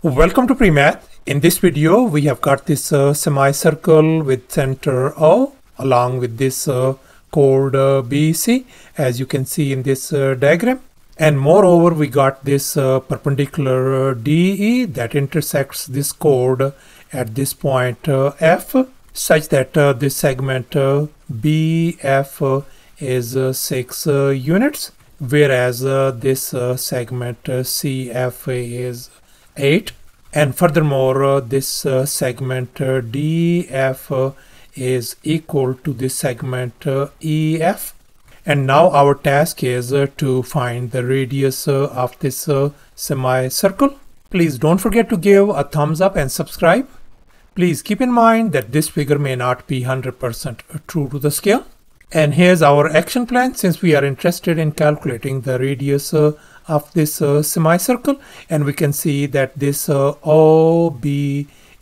Welcome to PreMath. In this video, we have got this uh, semicircle with center O along with this uh, chord uh, BC as you can see in this uh, diagram. And moreover, we got this uh, perpendicular uh, DE that intersects this chord at this point F such that this segment BF is 6 units whereas this segment CF is 8 and furthermore uh, this uh, segment uh, DF uh, is equal to this segment uh, EF and now our task is uh, to find the radius of this semicircle. Please don't forget to give a thumbs up and subscribe. Please keep in mind that this figure may not be 100% true to the scale. And here's our action plan since we are interested in calculating the radius uh, of this uh, semicircle and we can see that this uh, OB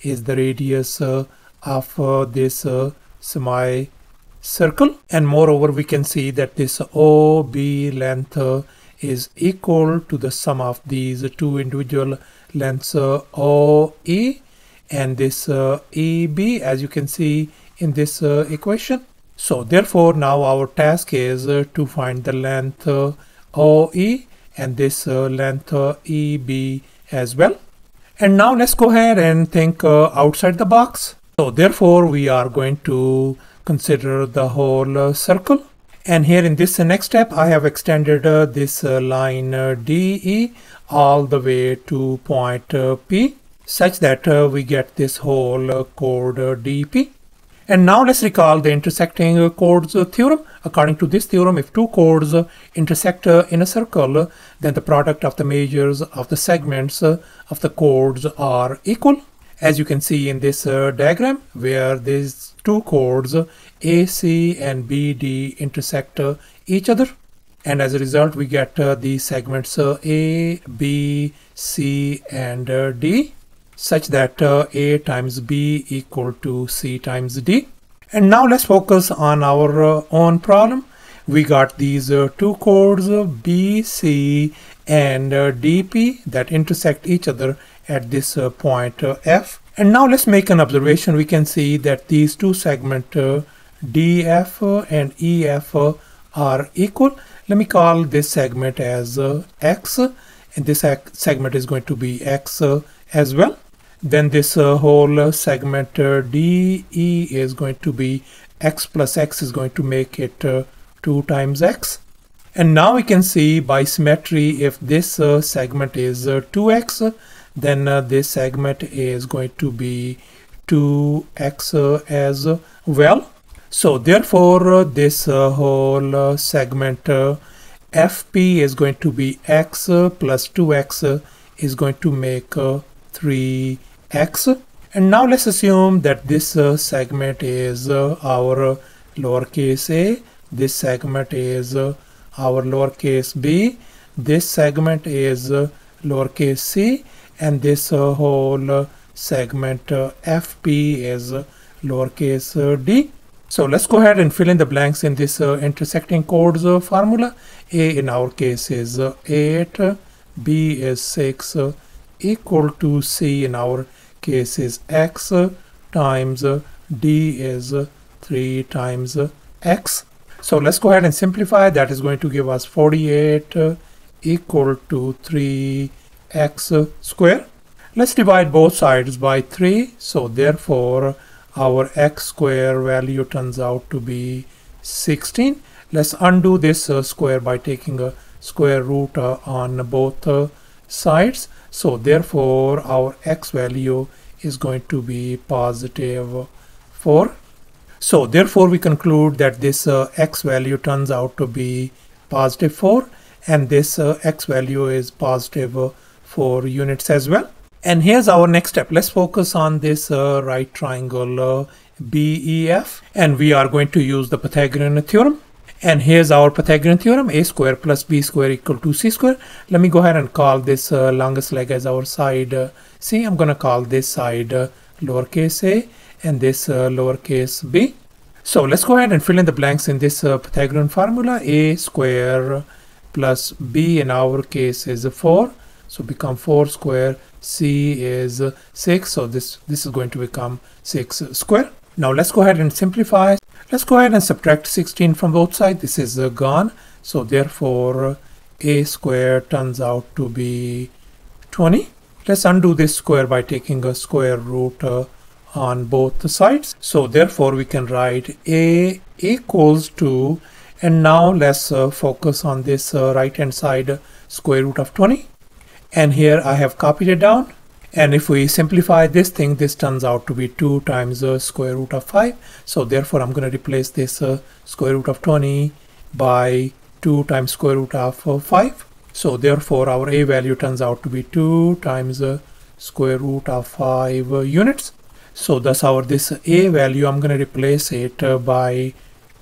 is the radius uh, of uh, this uh, semicircle and moreover we can see that this OB length uh, is equal to the sum of these two individual lengths OE and this EB as you can see in this equation. So therefore now our task is to find the length OE and this uh, length uh, EB as well. And now let's go ahead and think uh, outside the box. So therefore we are going to consider the whole circle. And here in this next step, I have extended uh, this uh, line uh, DE all the way to point P such that we get this whole chord DP. And now let's recall the intersecting chords theorem. According to this theorem, if two chords intersect uh, in a circle, then the product of the measures of the segments uh, of the chords are equal. As you can see in this uh, diagram, where these two chords AC and BD intersect each other. And as a result, we get the segments A, B, C, and D such that uh, A times B equal to C times D. And now let's focus on our uh, own problem. We got these uh, two chords B, C and uh, DP that intersect each other at this uh, point uh, F. And now let's make an observation. We can see that these two segments DF and EF are equal. Let me call this segment as X and this segment is going to be X as well then this uh, whole uh, segment uh, DE is going to be x plus x is going to make it uh, 2 times x. And now we can see by symmetry if this uh, segment is uh, 2x uh, then uh, this segment is going to be 2x as well. So therefore this whole segment FP is going to be x plus 2x is going to make 3 x. And now let's assume that this uh, segment is uh, our lowercase a this segment is uh, our lowercase b this segment is uh, lowercase c and this uh, whole uh, segment fp is lowercase d. So let's go ahead and fill in the blanks in this intersecting chords formula. A in our case is 8 b is 6 equal to c in our case is x times d is 3 times x. So let's go ahead and simplify. That is going to give us 48 equal to 3x square. Let's divide both sides by 3. So therefore our x square value turns out to be 16. Let's undo this uh, square by taking a square root uh, on both uh, sides. So therefore our x value is going to be positive 4. So therefore we conclude that this uh, x value turns out to be positive 4 and this uh, x value is positive uh, 4 units as well. And here's our next step. Let's focus on this uh, right triangle uh, BEF and we are going to use the Pythagorean theorem. And here's our Pythagorean theorem, a square plus b square equal to c square. Let me go ahead and call this uh, longest leg as our side uh, c. I'm going to call this side uh, lowercase a and this uh, lowercase b. So let's go ahead and fill in the blanks in this uh, Pythagorean formula. a square plus b in our case is 4. So become 4 square c is 6 so this this is going to become 6 square now let's go ahead and simplify let's go ahead and subtract 16 from both sides. This is uh, gone. So therefore a square turns out to be 20 let's undo this square by taking a square root uh, on both the sides. So therefore we can write a equals to and now let's uh, focus on this uh, right hand side square root of 20 and here I have copied it down and if we simplify this thing this turns out to be 2 times the square root of 5 so therefore I'm going to replace this uh, square root of 20 by 2 times square root of uh, 5 so therefore our a value turns out to be 2 times the square root of 5 uh, units. So thus our this a value I'm going to replace it uh, by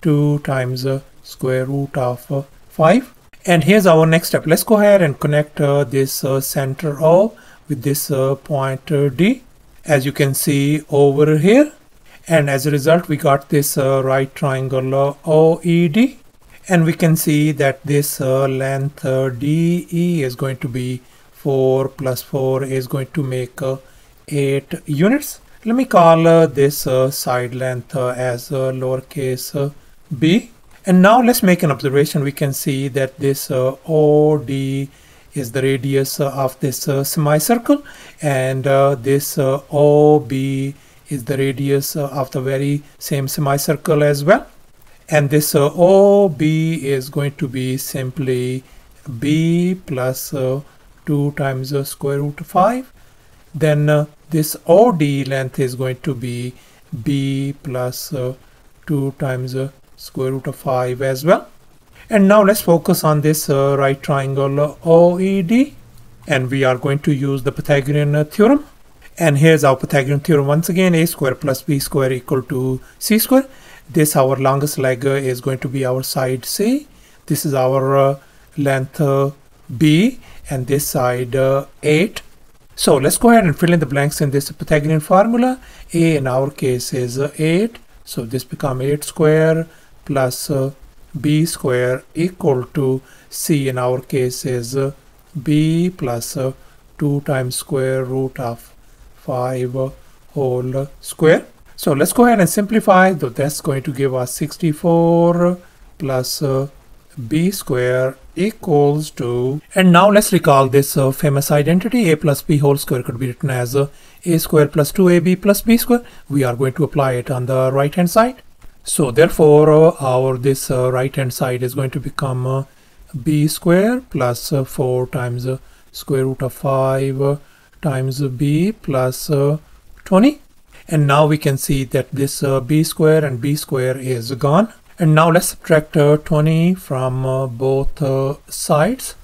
2 times the square root of uh, 5 and here's our next step. Let's go ahead and connect uh, this center O with this uh, uh, D as you can see over here. And as a result we got this uh, right triangle uh, OED and we can see that this length DE is going to be 4 plus 4 is going to make 8 units. Let me call this side length as lowercase b. And now let's make an observation. We can see that this uh, OD is the radius uh, of this uh, semicircle and uh, this uh, OB is the radius uh, of the very same semicircle as well. And this OB is going to be simply B plus 2 times the square root of 5. Then this OD length is going to be B plus 2 times square root of 5 as well. And now let's focus on this uh, right triangle OED and we are going to use the Pythagorean uh, theorem. And here's our Pythagorean theorem once again a square plus b square equal to c square. This our longest leg uh, is going to be our side C. This is our uh, length uh, b and this side uh, 8. So let's go ahead and fill in the blanks in this Pythagorean formula. a in our case is 8. So this become 8 square plus uh, b square equal to c in our case is b plus uh, 2 times square root of 5 whole square. So let's go ahead and simplify. So that's going to give us 64 plus b square equals to and now let's recall this uh, famous identity a plus b whole square could be written as uh, a square plus 2ab plus b square we are going to apply it on the right hand side so therefore uh, our this uh, right hand side is going to become uh, b square plus uh, 4 times uh, square root of 5 uh, times b plus 20 and now we can see that this b square and b square is gone. And now let's subtract uh, 20 from both sides.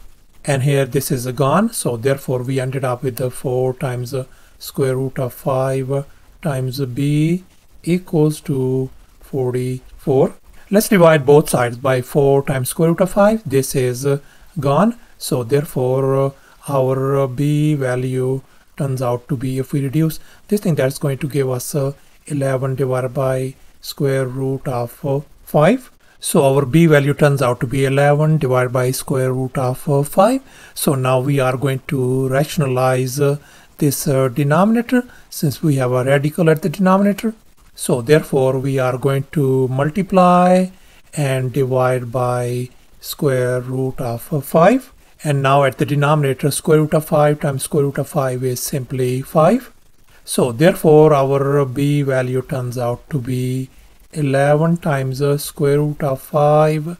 And here this is gone. So therefore we ended up with the 4 times square root of 5 times b equals to 44. Let's divide both sides by 4 times square root of 5. This is uh, gone. So therefore uh, our uh, b value turns out to be if we reduce this thing that's going to give us uh, 11 divided by square root of uh, 5. So our b value turns out to be 11 divided by square root of uh, 5. So now we are going to rationalize this denominator since we have a radical at the denominator. So therefore we are going to multiply and divide by square root of 5 and now at the denominator square root of 5 times square root of 5 is simply 5. So therefore our b value turns out to be 11 times the square root of 5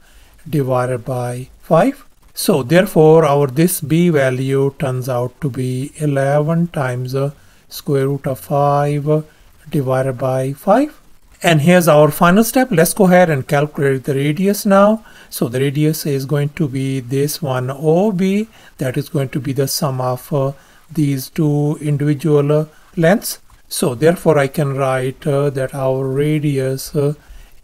divided by 5. So therefore our this b value turns out to be 11 times the square root of 5 divided by 5 and here's our final step. Let's go ahead and calculate the radius now. So the radius is going to be this one OB that is going to be the sum of uh, these two individual uh, lengths. So therefore I can write uh, that our radius uh,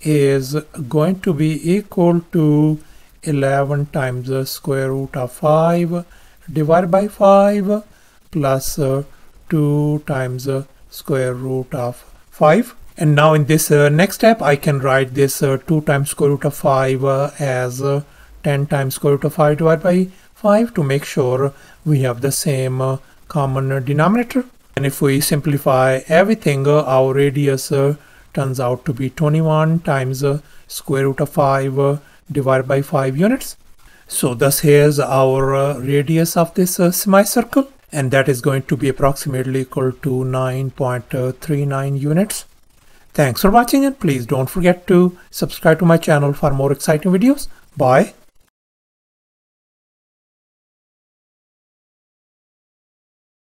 is going to be equal to 11 times the square root of 5 divided by 5 plus, uh, 2 times the square root of 5 and now in this uh, next step I can write this uh, 2 times square root of 5 uh, as uh, 10 times square root of 5 divided by 5 to make sure we have the same uh, common denominator. And if we simplify everything, uh, our radius turns out to be 21 times square root of 5 uh, divided by 5 units. So thus here's our radius of this semicircle and that is going to be approximately equal to 9.39 units. Thanks for watching and please don't forget to subscribe to my channel for more exciting videos. Bye.